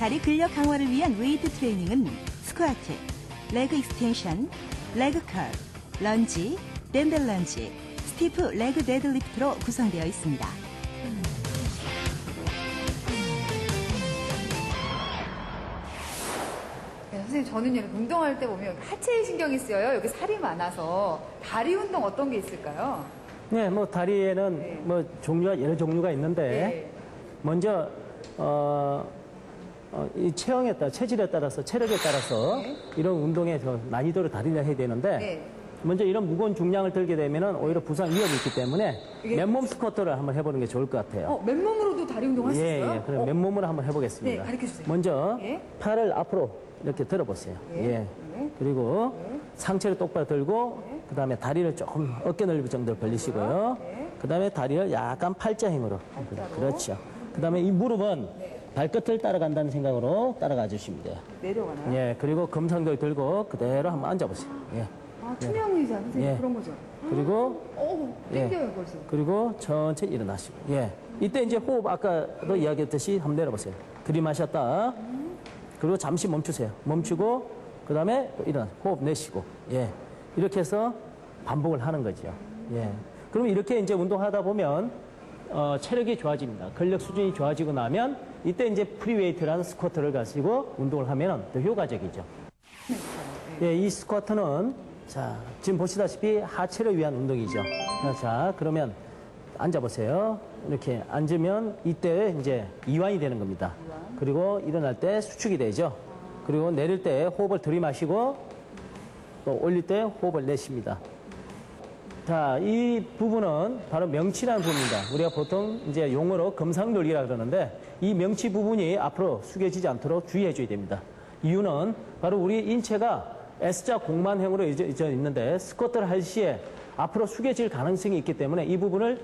다리 근력 강화를 위한 웨이트 트레이닝은 스쿼트, leg extension, leg curl, lunge, 덤벨 lunge, stiff leg deadlift로 구성되어 있습니다. 네, 선생님 저는요 이렇게 운동할 때 보면 하체에 신경이 쓰여요. 여기 살이 많아서 다리 운동 어떤 게 있을까요? 네, 뭐 다리에는 네. 뭐 종류가 여러 종류가 있는데 네. 먼저 어, 어, 이 체형에 따라 체질에 따라서 체력에 따라서 네. 이런 운동에 저 난이도를 다르게 해야 되는데 네. 먼저 이런 무거운 중량을 들게 되면은 오히려 부상 위험이 있기 때문에 이게- 맨몸 스쿼트를 한번 해보는 게 좋을 것 같아요. 어, 맨몸으로도 다리 운동 할 수 예, 있어요? 예. 그럼 어, 맨몸으로 한번 해보겠습니다. 네, 가르쳐주세요. 먼저 예. 팔을 앞으로 이렇게 들어보세요. 예. 예. 네. 그리고 네. 상체를 똑바로 들고 네. 그다음에 다리를 조금 어깨 넓이 정도로 벌리시고요. 네. 그다음에 다리를 약간 팔자형으로. 팔자로. 그렇죠. 그 다음에 이 무릎은 네. 발끝을 따라간다는 생각으로 따라가 주시면 돼요. 내려가나요? 예. 그리고 금상들 들고 그대로 한번 앉아보세요. 예. 아, 투명 의자 선생님 예. 그런 거죠? 그리고 어, 예. 땡겨요 벌써. 그리고 천천히 일어나시고. 예. 이때 이제 호흡 아까도 이야기했듯이 한번 내려보세요. 들이마셨다. 그리고 잠시 멈추세요. 멈추고 그 다음에 또 일어나 호흡 내쉬고. 예. 이렇게 해서 반복을 하는 거죠. 예. 그러면 이렇게 이제 운동하다 보면 어, 체력이 좋아집니다. 근력 수준이 좋아지고 나면 이때 이제 free weight라는 스쿼트를 가지고 운동을 하면 더 효과적이죠. 예, 이 스쿼트는 자 지금 보시다시피 하체를 위한 운동이죠. 자 그러면 앉아보세요. 이렇게 앉으면 이때 이제 이완이 되는 겁니다. 그리고 일어날 때 수축이 되죠. 그리고 내릴 때 호흡을 들이마시고 또 올릴 때 호흡을 내쉽니다. 자, 이 부분은 바로 명치라는 부분입니다. 우리가 보통 이제 용어로 금상돌기라 그러는데 이 명치 부분이 앞으로 숙여지지 않도록 주의해 줘야 됩니다. 이유는 바로 우리 인체가 S자 공만형으로 이제 이제 있는데 스쿼트를 할 시에 앞으로 숙여질 가능성이 있기 때문에 이 부분을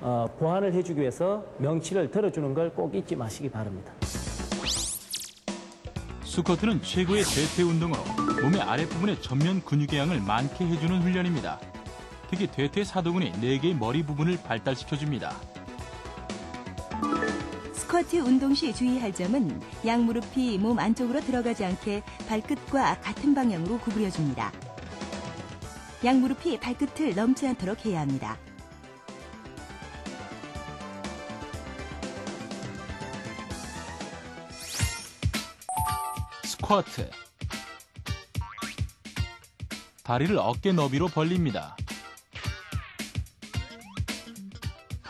어, 보완을 해주기 위해서 명치를 들어주는 걸 꼭 잊지 마시기 바랍니다. 스쿼트는 최고의 대퇴 운동으로 몸의 아랫부분의 전면 근육의 양을 많게 해주는 훈련입니다. 특히 대퇴 사두근이 4개의 머리 부분을 발달시켜줍니다. 스쿼트 운동 시 주의할 점은 양무릎이 몸 안쪽으로 들어가지 않게 발끝과 같은 방향으로 구부려줍니다. 양무릎이 발끝을 넘지 않도록 해야 합니다. 스쿼트. 다리를 어깨 너비로 벌립니다.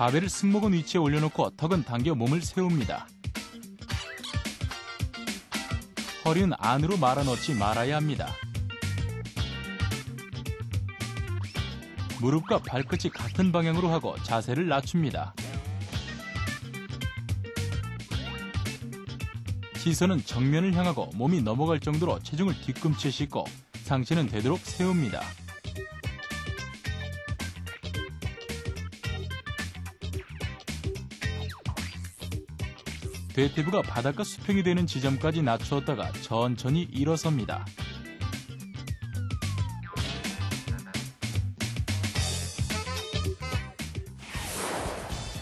바벨을 승모근 위치에 올려놓고 턱은 당겨 몸을 세웁니다. 허리는 안으로 말아넣지 말아야 합니다. 무릎과 발끝이 같은 방향으로 하고 자세를 낮춥니다. 시선은 정면을 향하고 몸이 넘어갈 정도로 체중을 뒤꿈치에 싣고 상체는 되도록 세웁니다. 대퇴부가 바닥과 수평이 되는 지점까지 낮추었다가 천천히 일어섭니다.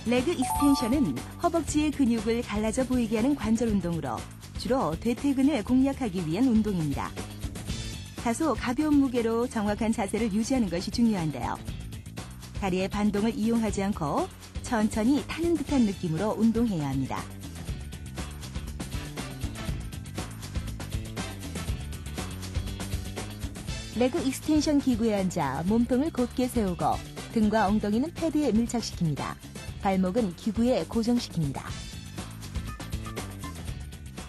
leg extension은 허벅지의 근육을 갈라져 보이게 하는 관절 운동으로 주로 대퇴근을 공략하기 위한 운동입니다. 다소 가벼운 무게로 정확한 자세를 유지하는 것이 중요한데요. 다리의 반동을 이용하지 않고 천천히 타는 듯한 느낌으로 운동해야 합니다. leg extension 기구에 앉아 몸통을 곧게 세우고 등과 엉덩이는 패드에 밀착시킵니다. 발목은 기구에 고정시킵니다.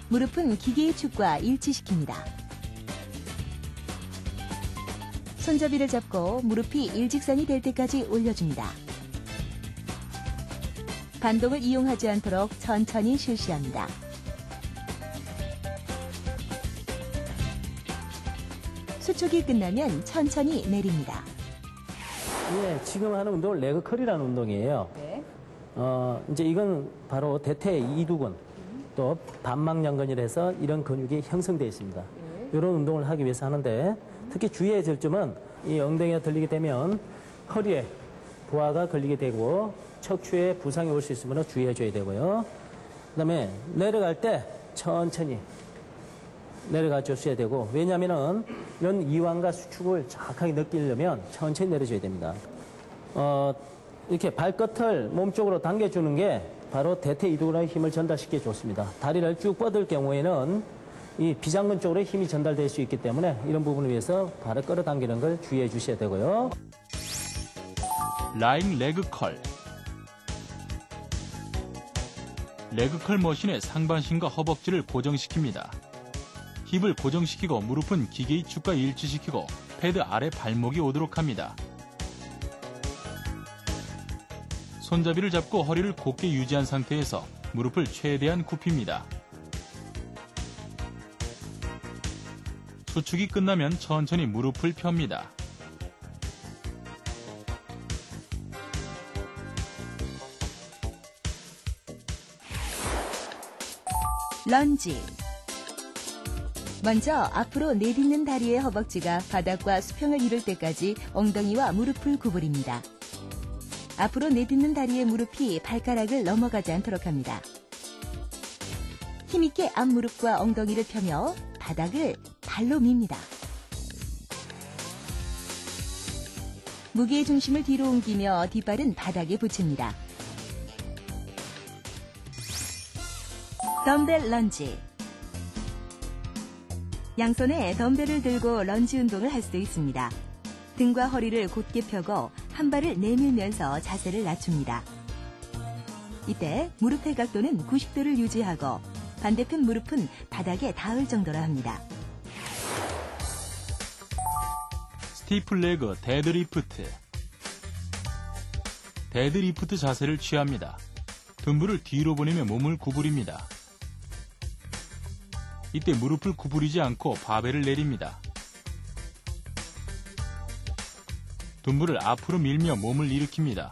무릎은 기계의 축과 일치시킵니다. 손잡이를 잡고 무릎이 일직선이 될 때까지 올려줍니다. 반동을 이용하지 않도록 천천히 실시합니다. 수축이 끝나면 천천히 내립니다. 예, 지금 하는 운동은 레그 컬이라는 운동이에요. 네. 어, 이제 이건 바로 대퇴 이두근 또 반막연근이라 해서 이런 근육이 형성되어 있습니다. 이런 운동을 하기 위해서 하는데 특히 주의해야 될 점은 이 엉덩이가 들리게 되면 허리에 부하가 걸리게 되고 척추에 부상이 올 수 있으면 주의해 줘야 되고요. 그 다음에 내려갈 때 천천히 내려가 주셔야 되고 왜냐하면은 이런 이완과 수축을 정확하게 느끼려면 천천히 내려줘야 됩니다. 어, 이렇게 발끝을 몸쪽으로 당겨주는 게 바로 대퇴 이두근의 힘을 전달시켜 줬습니다. 다리를 쭉 뻗을 경우에는 이 비장근 쪽으로 힘이 전달될 수 있기 때문에 이런 부분을 위해서 발을 끌어당기는 걸 주의해 주셔야 되고요. 라잉 레그 컬. 레그 컬 머신의 상반신과 허벅지를 고정시킵니다. 힙을 고정시키고 무릎은 기계의 축과 일치시키고 패드 아래 발목이 오도록 합니다. 손잡이를 잡고 허리를 곧게 유지한 상태에서 무릎을 최대한 굽힙니다. 수축이 끝나면 천천히 무릎을 펴니다. 런지. 먼저 앞으로 내딛는 다리의 허벅지가 바닥과 수평을 이룰 때까지 엉덩이와 무릎을 구부립니다. 앞으로 내딛는 다리의 무릎이 발가락을 넘어가지 않도록 합니다. 힘있게 앞무릎과 엉덩이를 펴며 바닥을 발로 밉니다. 무게의 중심을 뒤로 옮기며 뒷발은 바닥에 붙입니다. 덤벨 런지. 양손에 덤벨을 들고 런지 운동을 할 수도 있습니다. 등과 허리를 곧게 펴고 한 발을 내밀면서 자세를 낮춥니다. 이때 무릎의 각도는 90도를 유지하고 반대편 무릎은 바닥에 닿을 정도로 합니다. Stiff leg deadlift. 데드리프트 자세를 취합니다. 둔부를 뒤로 보내며 몸을 구부립니다. 이때 무릎을 구부리지 않고 바벨을 내립니다. 둔부를 앞으로 밀며 몸을 일으킵니다.